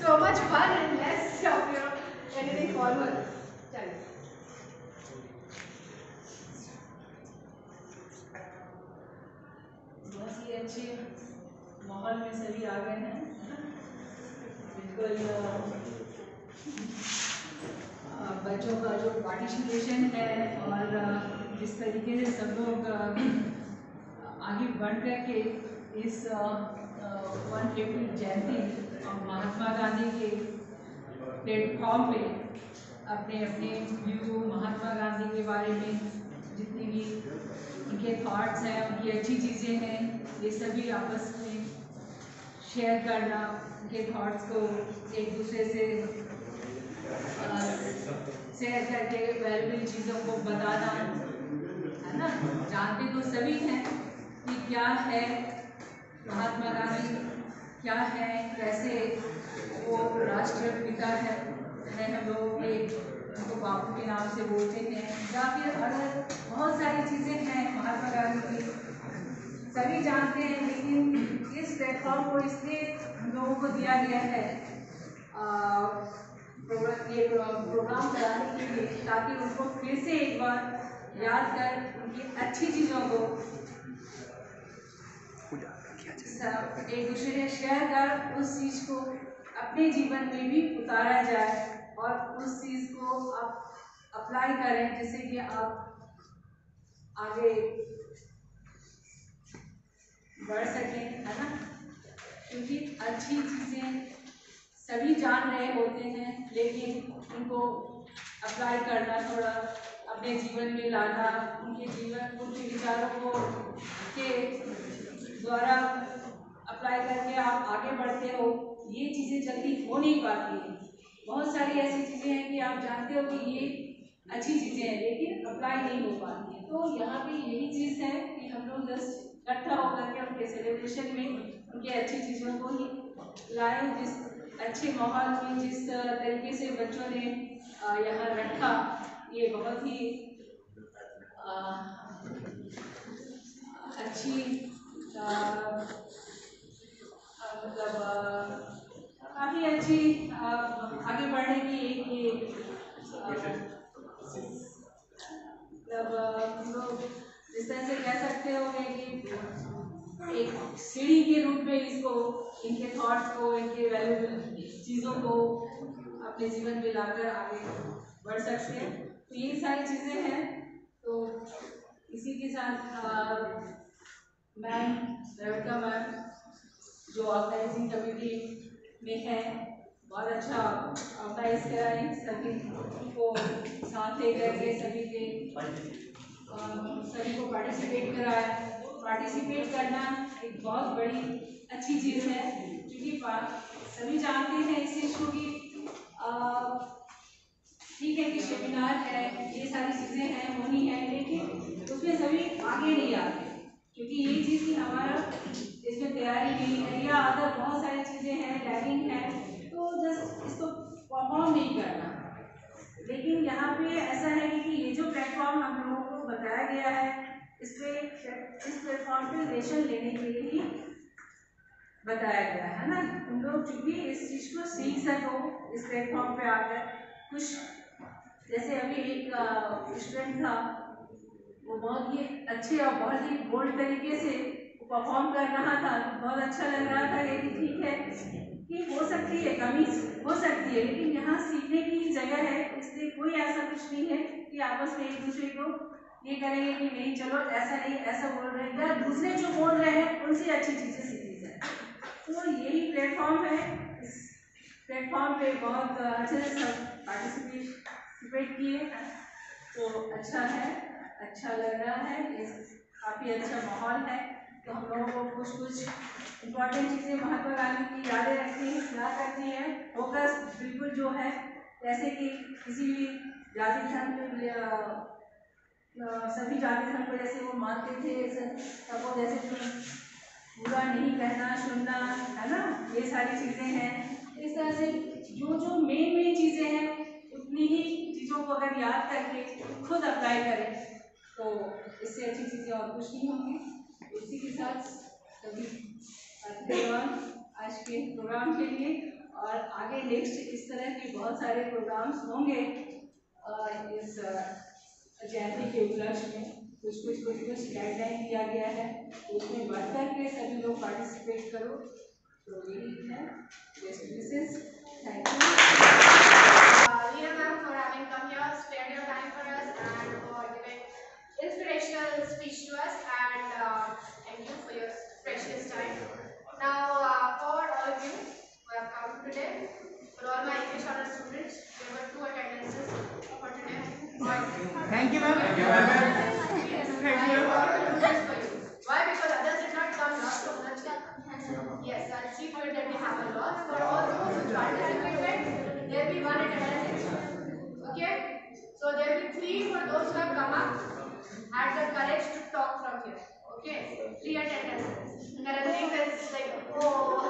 So much fun and less of you know. Anything formal. बहुत ही अच्छे माहौल में सभी आ गए हैं बिल्कुल बच्चों का जो पार्टिसिपेशन है और जिस तरीके से सब लोग आगे बढ़ कर के इस वन फिफ्टी जयंती महात्मा गांधी के प्लेटफॉर्म पे अपने अपने व्यू महात्मा गांधी के बारे में जितनी भी उनके थॉट्स हैं, उनकी अच्छी चीज़ें हैं, ये सभी आपस में शेयर करना, उनके थॉट्स को एक दूसरे से शेयर करके वैल्यूबल चीज़ों को बताना, है ना? जानते तो सभी हैं कि क्या है महात्मा गांधी क्या है, कैसे वो राष्ट्रपिता है है हम लोग के उनको बापू के नाम से बोलते हैं। या फिर अगर बहुत सारी चीज़ें हैं महात्मा गांधी की, सभी जानते हैं, लेकिन इस प्लेटफॉर्म को इसलिए हम लोगों को दिया गया है ये प्रोग्राम कराने के लिए, ताकि उनको फिर से एक बार याद कर उनकी अच्छी चीज़ों को सब एक दूसरे से शेयर कर उस चीज़ को अपने जीवन में भी उतारा जाए और उस चीज़ को आप अप्लाई करें जिससे कि आप आगे बढ़ सकें, है ना? क्योंकि अच्छी चीज़ें सभी जान रहे होते हैं, लेकिन उनको अप्लाई करना थोड़ा, अपने जीवन में लाना, उनके जीवन, उनके विचारों को के द्वारा अप्लाई करके आप आगे बढ़ते हो ये चीज़ें जल्दी हो नहीं पाती हैं। बहुत सारी ऐसी चीज़ें हैं कि आप जानते हो कि ये अच्छी चीज़ें हैं लेकिन अप्लाई नहीं हो पाती हैं। तो यहाँ पे यही चीज़ है कि हम लोग जस्ट इकट्ठा होकर के उनके सेलिब्रेशन में उनके अच्छी चीज़ों को ही लाए जिस अच्छे माहौल में जिस तरीके से बच्चों ने यहाँ रखा ये बहुत ही अ, अच्छी अ, अच्छी आगे बढ़ने की एक ये मतलब हम लोग जिस तरह से कह सकते हो कि एक सीढ़ी के रूप में इसको, इनके थॉट्स को, इनके वैल्यूबल चीज़ों को अपने जीवन में लाकर आगे बढ़ सकते हैं। तो ये सारी चीज़ें हैं। तो इसी के साथ मैम रेवका मैम, जो ऑर्गेनाइजिंग कमेटी में है बहुत अच्छा ऑर्गेनाइज कराए सभी को साथ लेकर के सभी के सभी को पार्टिसिपेट कराया पार्टिसिपेट करना एक बहुत बड़ी अच्छी चीज़ है, क्योंकि सभी जानते हैं इस चीज़ को। कि ठीक है कि सेमिनार है, ये सारी चीज़ें हैं, होनी है, लेकिन उसमें सभी आगे नहीं आते। क्योंकि ये चीज़ कि हमारा इसमें तैयारी नहीं है। या अदर बहुत सारी चीज़ें हैं लैगिंग है जस्ट इसको परफॉर्म नहीं करना। लेकिन यहाँ पे ऐसा है कि ये जो प्लेटफॉर्म हम लोगों को बताया गया है, इस पे, इस प्लेटफॉर्म पे लेशन लेने के लिए ही बताया गया है ना? तुम लोग चूँकि इस चीज़ को सीख सको, इस प्लेटफॉर्म पे आकर, कुछ जैसे अभी एक स्टूडेंट था, वो बहुत ही अच्छे और बहुत ही बोल्ड तरीके से परफॉर्म कर रहा था, बहुत अच्छा लग रहा था, ये कि ठीक है। कि हो सकती है कमी, हो सकती है, लेकिन यहाँ सीखने की जगह है, इसलिए कोई ऐसा कुछ नहीं है कि आपस में एक दूसरे को ये करेंगे कि नहीं, चलो ऐसा नहीं, ऐसा बोल रहे हैं। दूसरे जो बोल रहे हैं, उनसे अच्छी चीज़ें सीखी जाए। तो यही प्लेटफॉर्म है। इस प्लेटफॉर्म पे बहुत अच्छे से सब पार्टिसिपेट किए। तो अच्छा है अच्छा लग रहा है। काफ़ी अच्छा माहौल है। तो हम लोगों को कुछ कुछ इम्पोर्टेंट चीज़ें महात्मा गांधी की यादें रखती रखनी याद है। फोकस बिल्कुल जो है, जैसे कि किसी भी जाति धर्म सभी जाति धर्म को जैसे वो मानते थे सबको जैसे बुरा नहीं कहना, सुनना, है ना? ये सारी चीज़ें हैं। इस तरह से जो जो मेन मेन चीज़ें हैं, उतनी ही चीज़ों को अगर याद करके खुद अप्लाई करें तो इससे अच्छी चीज़ें और कुछ नहीं होंगी। इसी के साथ सभी धन्यवाद आज के प्रोग्राम के लिए और आगे नेक्स्ट इस तरह के बहुत सारे प्रोग्राम्स होंगे इस जयंती के उपलक्ष्य में। कुछ कुछ कुछ कुछ गाइडलाइन दिया गया है उसमें बढ़ कर के सभी लोग पार्टिसिपेट करो। तो यही है। बेस्ट विशेष For all those who participated, there will be one attendance. Okay? So there will be three for those who have come up, had the courage to talk from here. Okay? Three attendances. Karandeep is like, oh, oh